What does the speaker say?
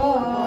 어. 어.